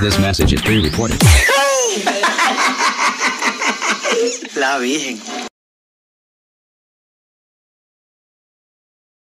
This message is pre-recorded. La Virgen.